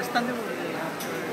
Hasta de volver.